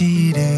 记忆。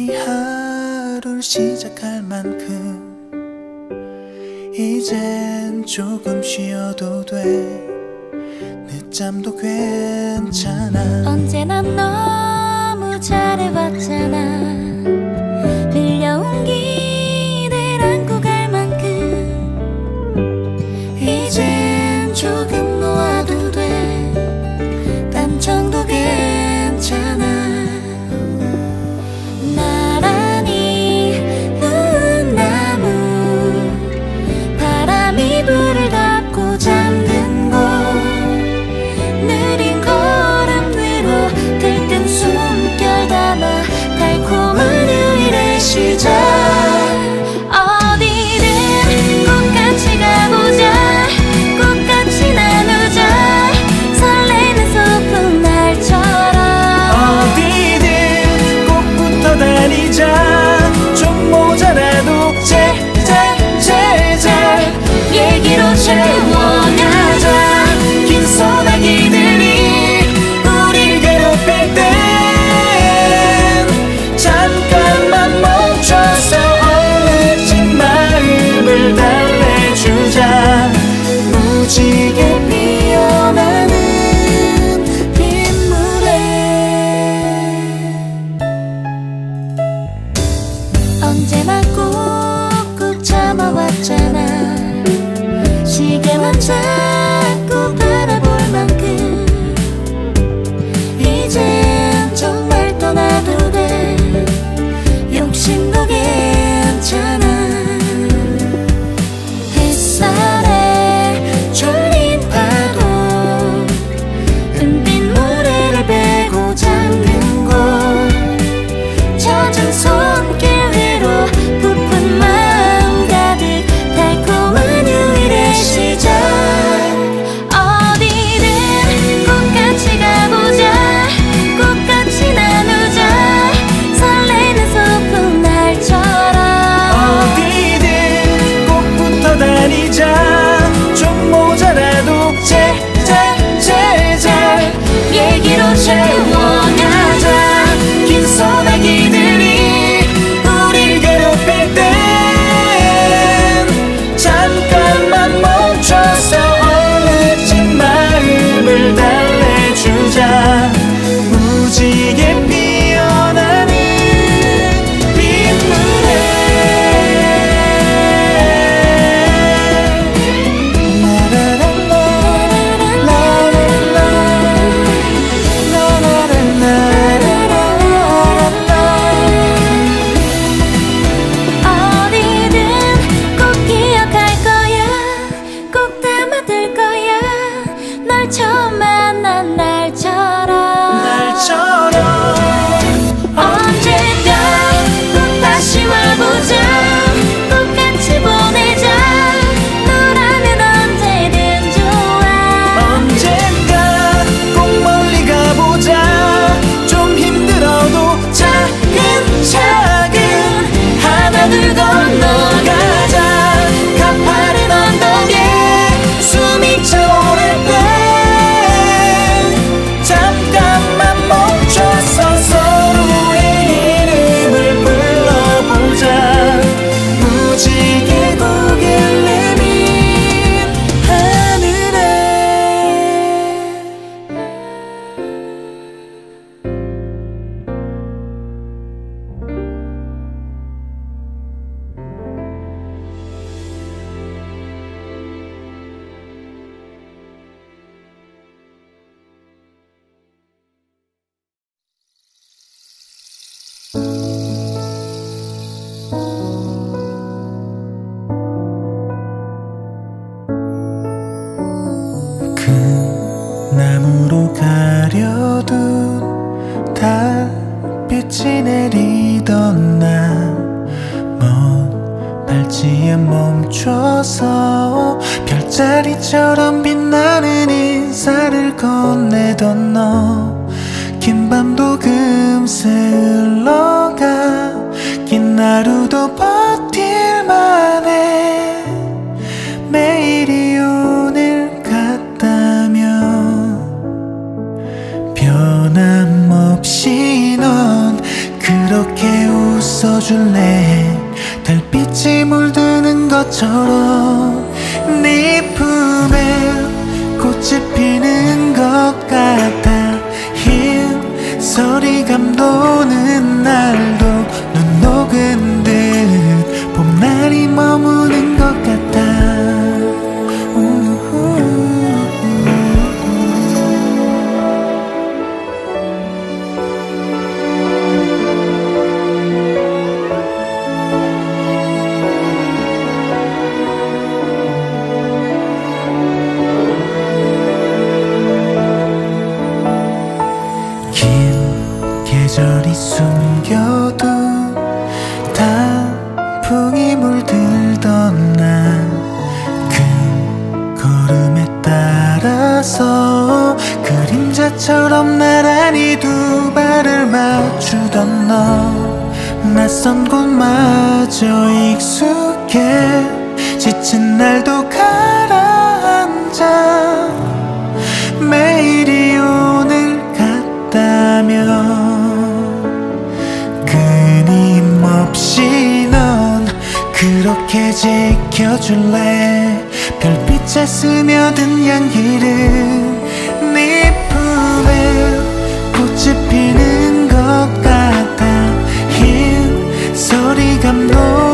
이미 하루를 시작할 만큼 이젠 조금 쉬어도 돼. 늦잠도 괜찮아. 언제나 너무 잘해봤잖아. 있다면 끊임없이 넌 그렇게 지켜줄래? 별빛에 스며든 향기를 네 품에 꽃이 피는 것 같아. 힘 소리가 녹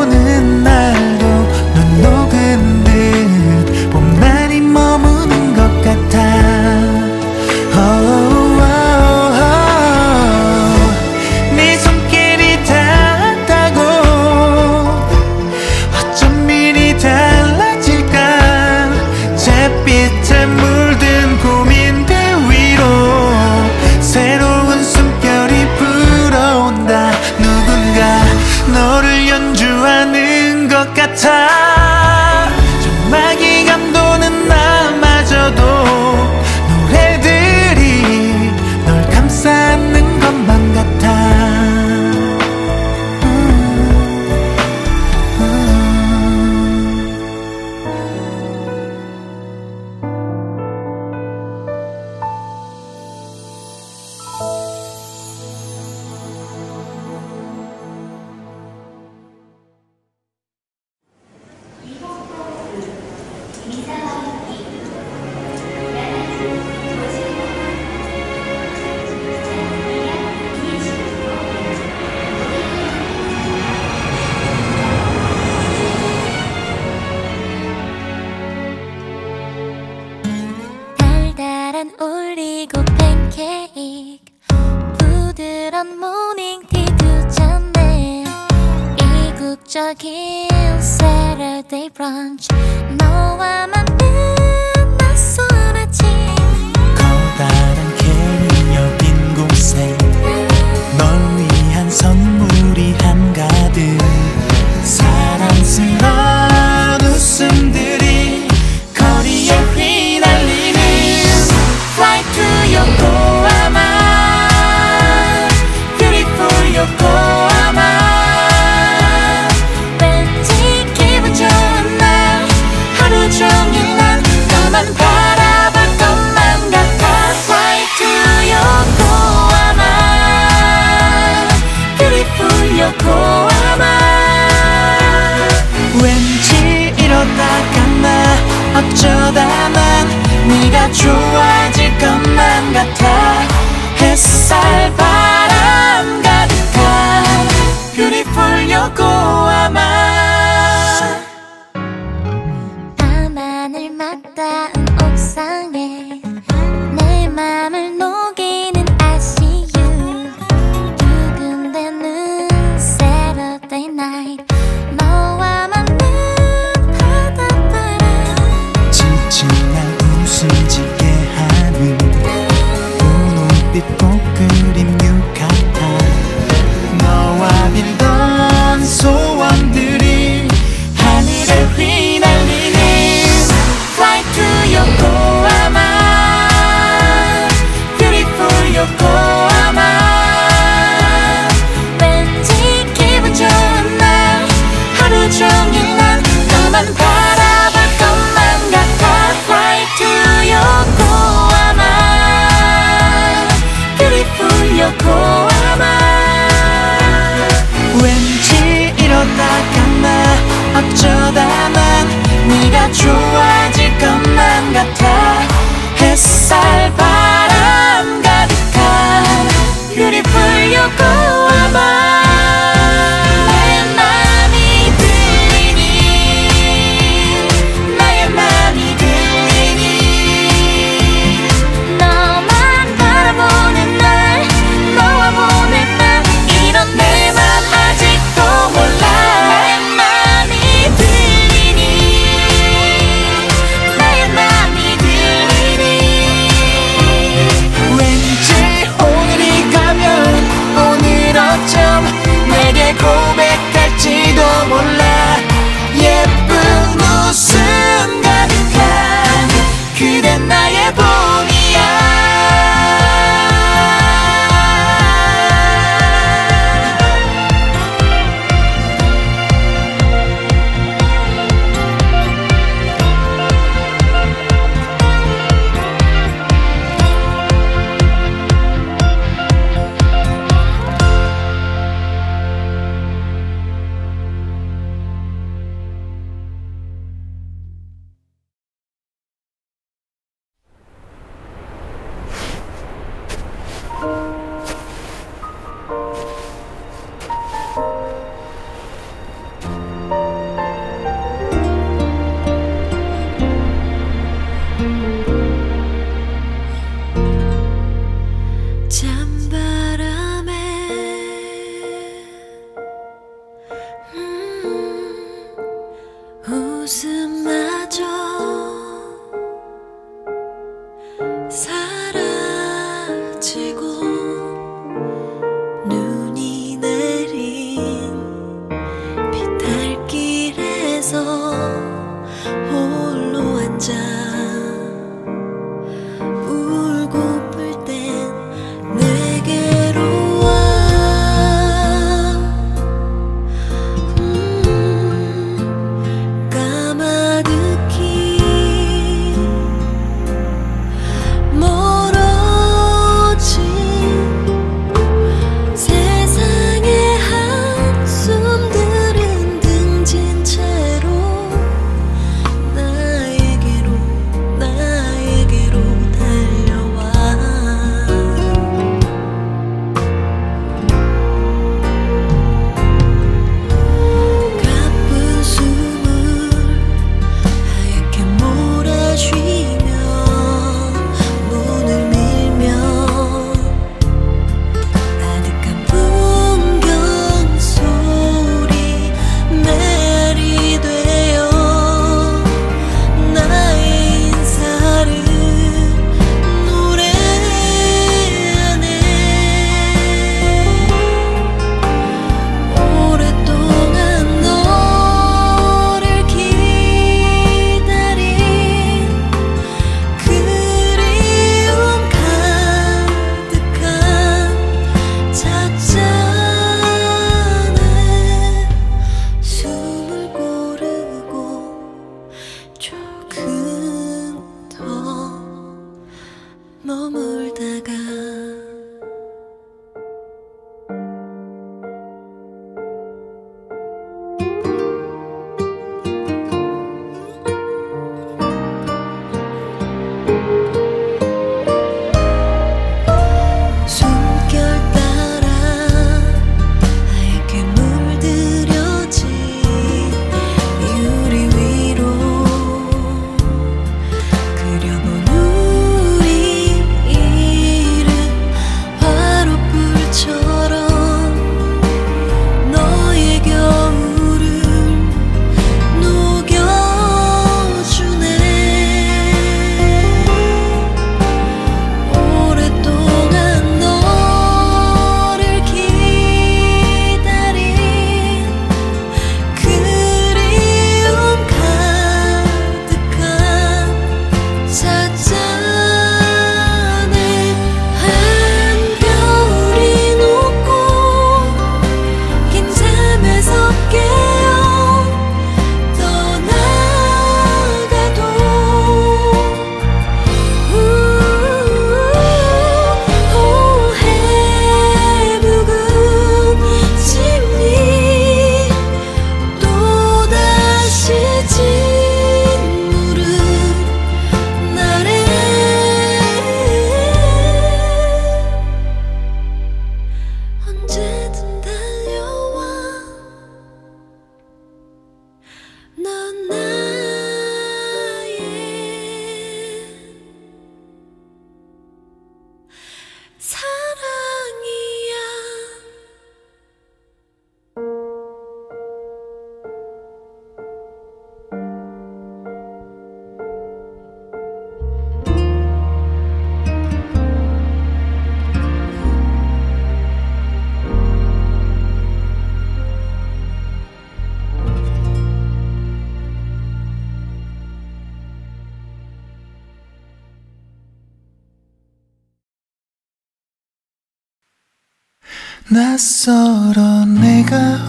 낯설어 내가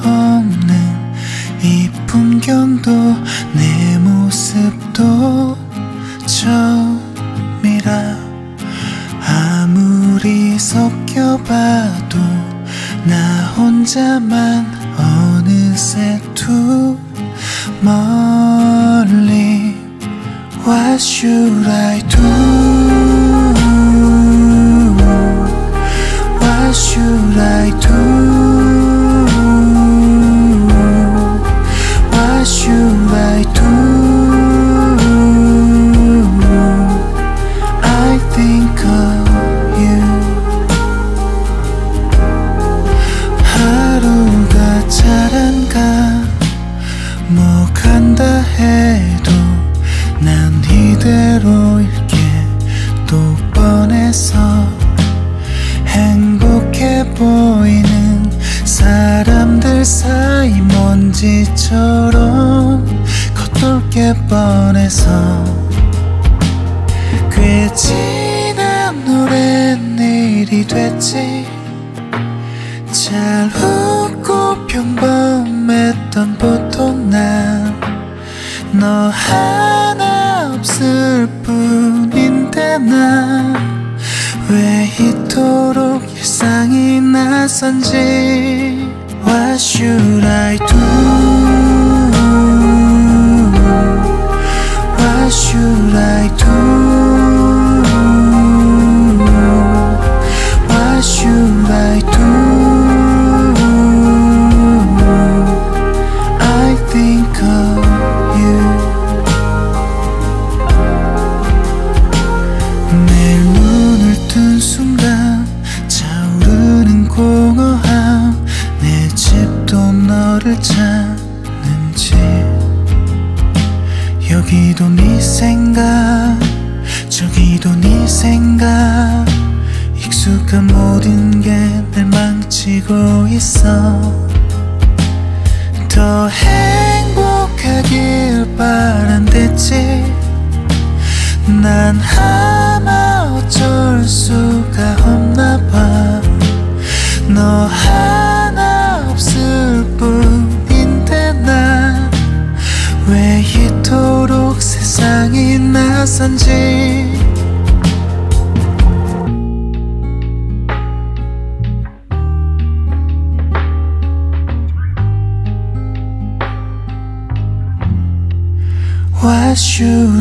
I do. should I do?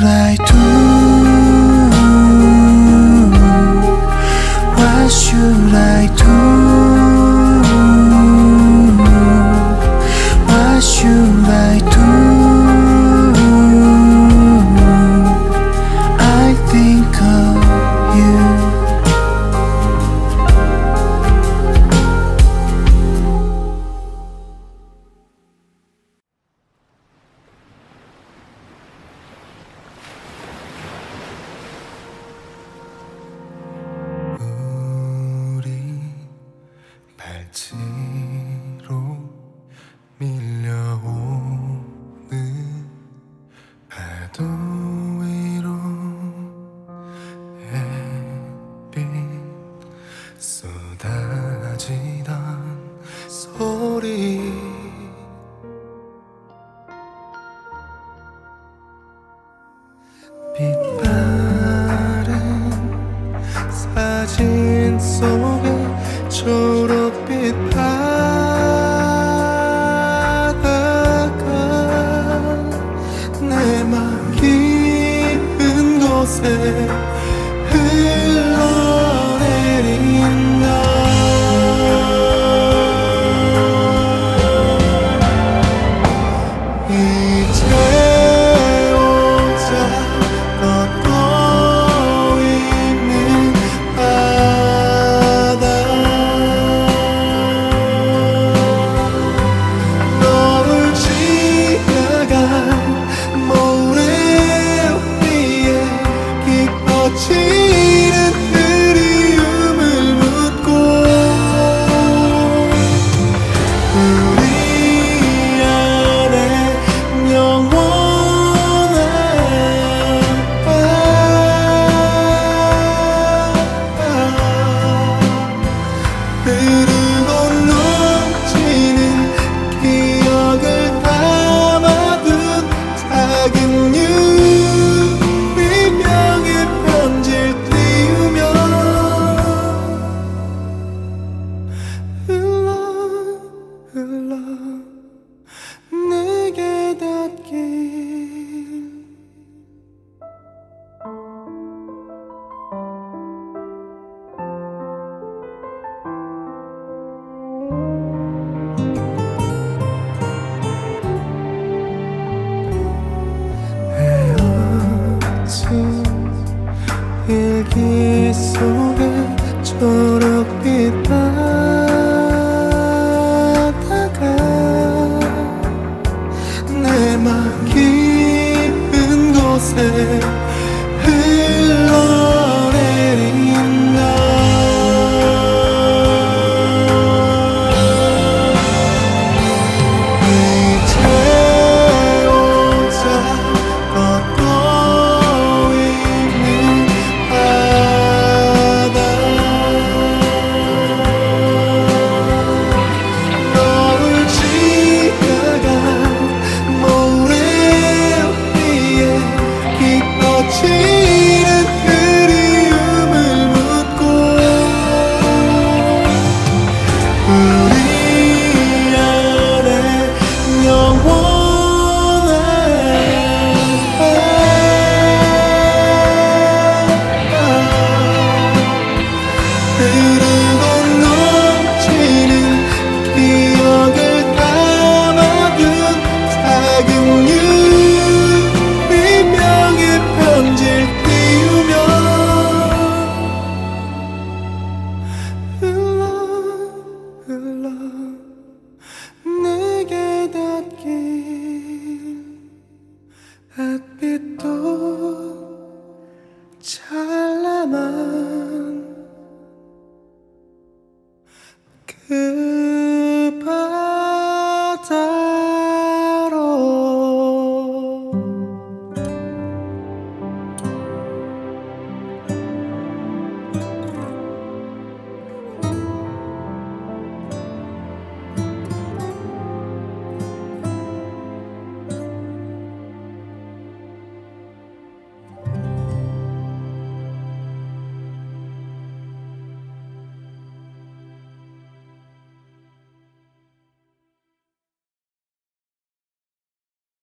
I do? So